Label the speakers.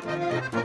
Speaker 1: Música